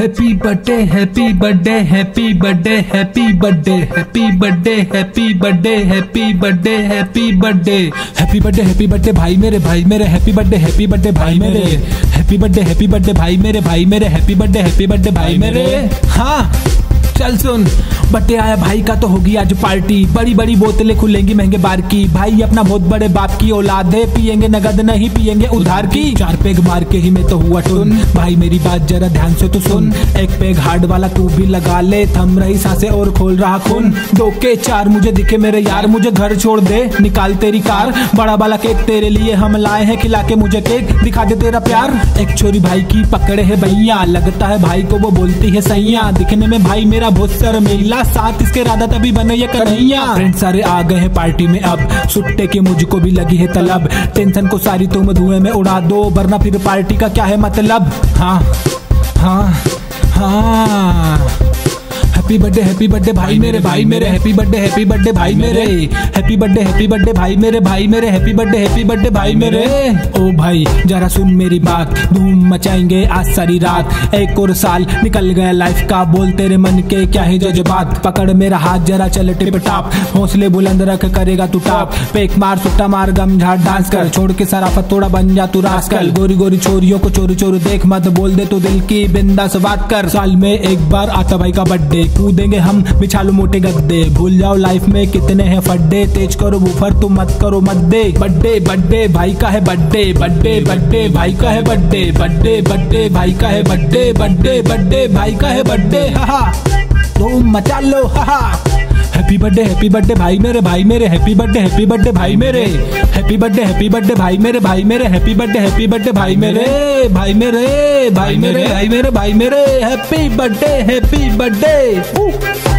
Happy birthday happy birthday happy birthday happy birthday happy birthday happy birthday happy birthday happy birthday happy birthday happy birthday भाई मेरे भाई मेरे happy birthday happy birthday भाई मेरे happy birthday happy birthday भाई मेरे भाई मेरे हैप्पी बर्थडे हैप्पी बर्थडे भाई मेरे हाँ चल सुन बटे आया भाई का तो होगी आज पार्टी। बड़ी बड़ी बोतलें खुलेंगी महँगे बार की। भाई अपना बहुत बड़े बाप की औलाद है। पियेंगे नगद, नहीं पियेंगे उधार की। चार पेग मार के ही मैं तो हुआ टुन। भाई मेरी बात जरा ध्यान से तो सुन। एक पेग हार्ड वाला तू भी लगा ले। थम रही साँसें और खोल रहा खून। दो के चार मुझे दिखे मेरे यार। मुझे घर छोड़ दे। निकाल तेरी कार। बड़ा वाला केक तेरे लिए हम लाए हैं। खिला के मुझे केक। दिखा दे तेरा प्यार। एक छोरी भाई की पकड़े है भैया। लगता है भाई को वो बोलती है सैया। दिखने में भाई मेरा बहुत सर मेला साथ इसके राधा तभी बने ये कन्हैया। फ्रेंड सारे आ गए हैं पार्टी में अब। सुट्टे के मुझको भी लगी है तलब। टेंशन को सारी तुम धुएँ में उड़ा दो वरना फिर पार्टी का क्या है मतलब? हाँ हाँ हाँ। हैप्पी बर्थडे हैप्पी बर्थडे भाई मेरे भाई मेरे हैप्पी बर्थडे हैप्पी बर्थडे भाई मेरे हैप्पी बर्थडे हैप्पी बर्थडे भाई मेरे भाई मेरे हैप्पी बर्थडे हैप्पी बर्थडे भाई मेरे ओ भाई जरा सुन मेरी बात, धूम मचाएँगे आज सारी रात। एक और साल निकल गया लाइफ का, बोल तेरे मन के क्या है जज्बात? पकड़ मेरा हाथ, जरा चल टिप टाप हौसले बुलंद रख, करेगा तू टाप पेक मार, सुट्टा मार गम झाड़ डांस कर। छोड़ के सराफत थोड़ा बन जा, तू रास्कल गोरी गोरी छोरियों को चोरी चोरी देख, मत बोल दे तू दिल की बिंदास बात कर। साल में एक बार आता भाई का बर्थडे कूदेंगे हम बिछा लो मोटे गद्दे। भूल जाओ लाइफ में कितने हैं फड्डे, तेज करो बुफर तुम मत करो मत दे बड्डे बड्डे, भाई का है बड्डे बड्डे बड्डे, भाई का है बड्डे बड्डे बड्डे, भाई का है बड्डे बड्डे बड्डे, भाई का है बड्डे, हा तुम मचा लो हैप्पी बर्थडे हैप्पी बर्थडे भाई मेरे भाई मेरे हैप्पी बर्थडे हैप्पी बर्थडे भाई मेरे। हैप्पी बर्थडे हैप्पी बर्थडे भाई मेरे भाई मेरे हैप्पी बर्थडे हैप्पी बर्थडे भाई मेरे। भाई मेरे भाई मेरे भाई मेरे भाई मेरे। Happy birthday happy birthday